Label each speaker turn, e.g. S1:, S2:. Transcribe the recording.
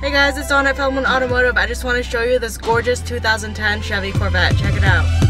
S1: Hey guys, it's Dawn at Feldman Automotive. I just want to show you this gorgeous 2010 Chevy Corvette. Check it out.